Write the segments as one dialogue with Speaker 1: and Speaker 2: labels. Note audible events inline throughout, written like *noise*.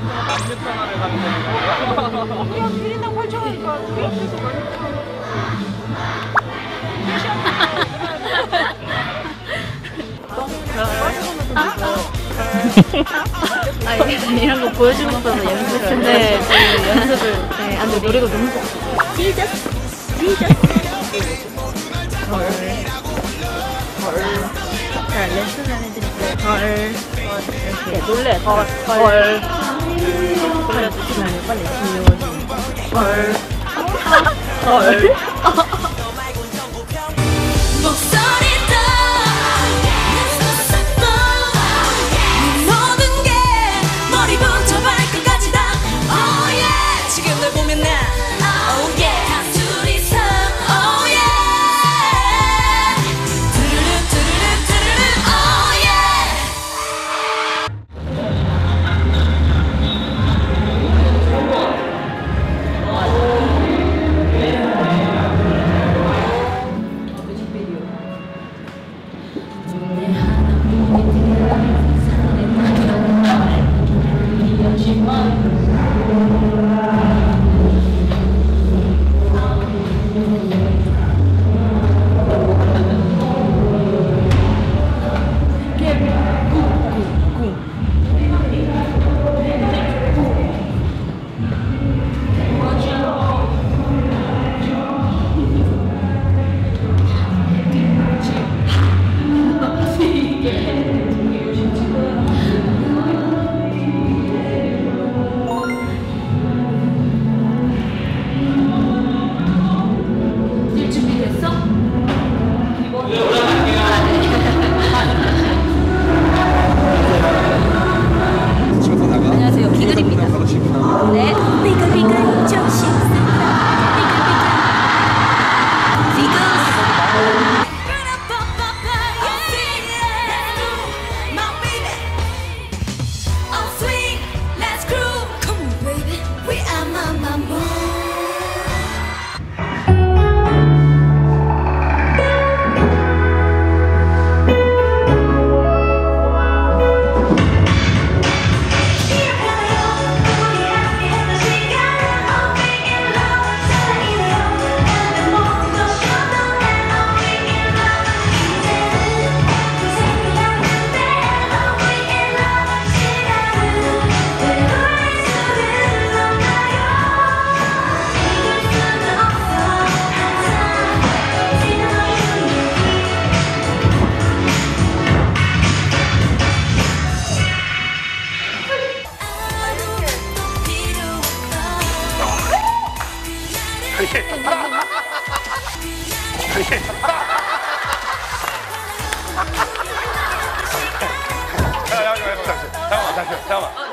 Speaker 1: 남녀 통화를 가는 거예요.
Speaker 2: 그냥 1인당 8천 원이니까 그 옆에서
Speaker 3: 아, 이- 이런 거 보여주고 싶어서. 네, 저희 연습을. 네, 아, 노래가 너무 지저스. 헐. 헐. 자, 레슨 해드릴게요. 헐. 이렇게 놀래. 헐. 헐. 놀려주시면 빨리 귀여워지는 헐. 헐.
Speaker 4: 목소리도 *laughs* 목소리도 *laughs* *laughs*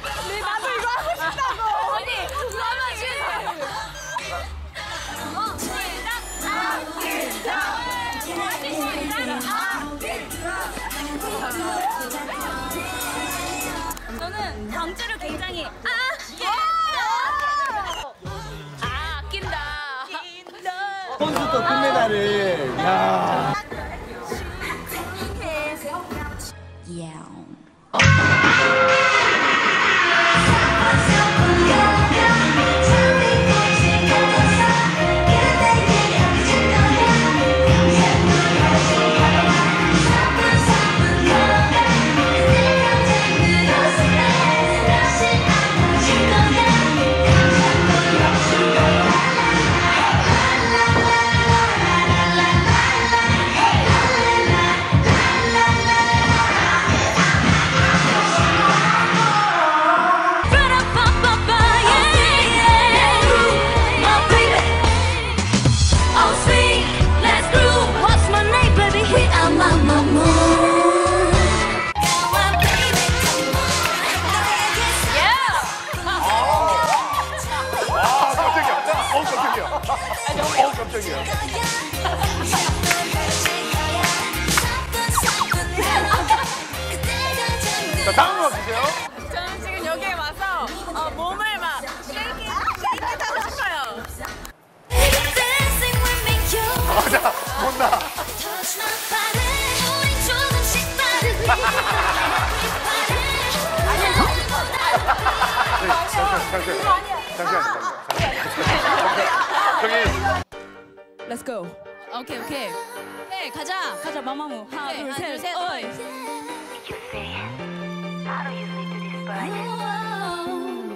Speaker 2: 네, 나도 이거 하고 싶다고.
Speaker 4: 언니 그러면 지금 저는 광주를 굉장히 아, 예. 아, 아낀다.
Speaker 1: 선수도 금메달을. 야.
Speaker 5: 깜짝이야. 자 다음 음악 주세요.
Speaker 2: 저는 지금 여기에 와서 어, 몸을 막 쉐이킹 쉐이킹 하고 싶어요.
Speaker 5: 자 못나. 저기
Speaker 2: Let's go.
Speaker 6: 오케이 오케이. 네 가자.
Speaker 2: 가자 마마무. 하나
Speaker 6: 오케이, 하나,
Speaker 2: 둘
Speaker 6: 둘,
Speaker 2: 셋.
Speaker 6: 셋,
Speaker 2: 어이.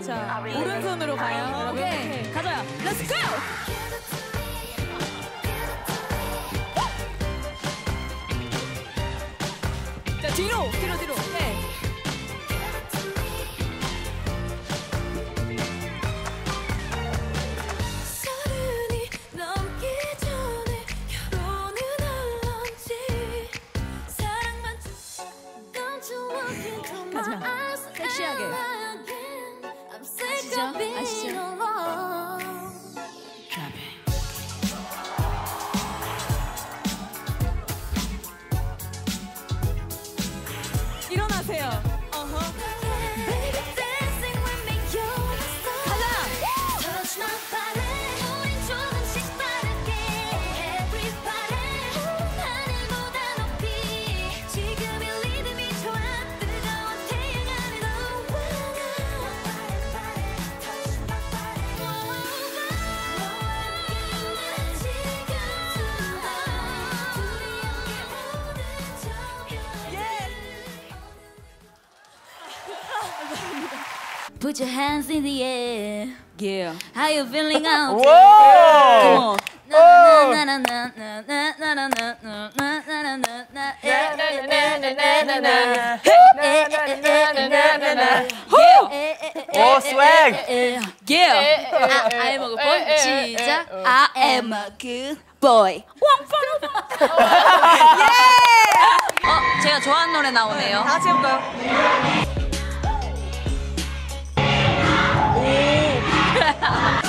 Speaker 2: 자 오른손으로 가요. 오케이. 가자. Let's go. 자 뒤로 뒤로 뒤로. 가자 섹시하게
Speaker 6: 아시죠? 아시죠?
Speaker 7: Put your hands in the air.
Speaker 2: Yeah.
Speaker 7: How you feeling out?
Speaker 5: Whoa!
Speaker 2: Come on.
Speaker 5: Oh, swag!
Speaker 2: Yeah!
Speaker 6: I am a boy. 시작! I am a good boy. yeah!
Speaker 2: 어, 제가 좋아하는 노래 나오네요. 다 채울까요?
Speaker 4: นี่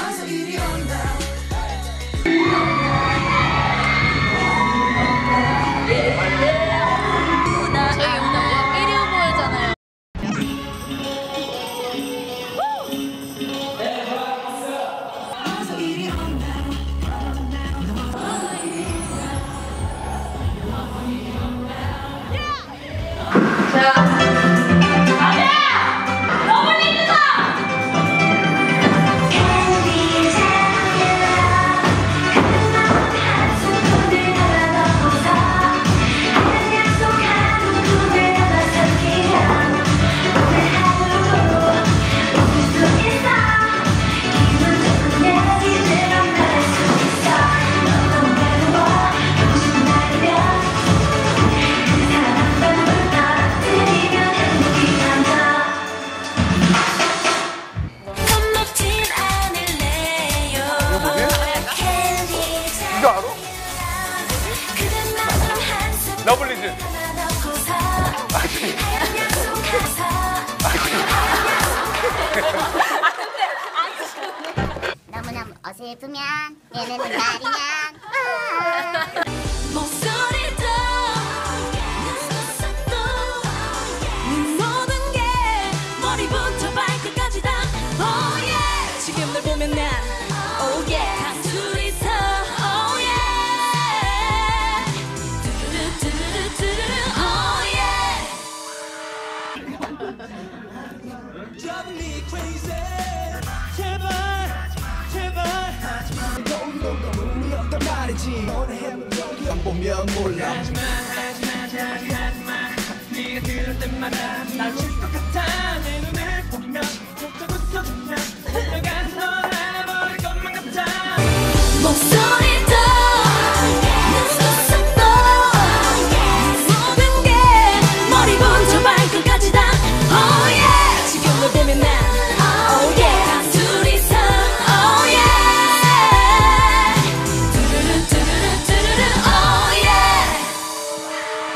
Speaker 4: 예쁘면 얘네는
Speaker 8: 말이냐? 너는 해본 보면 몰라. 하지마 하지마 하지마 하지마. 네가 들을 때마다 날줄것 같아. 내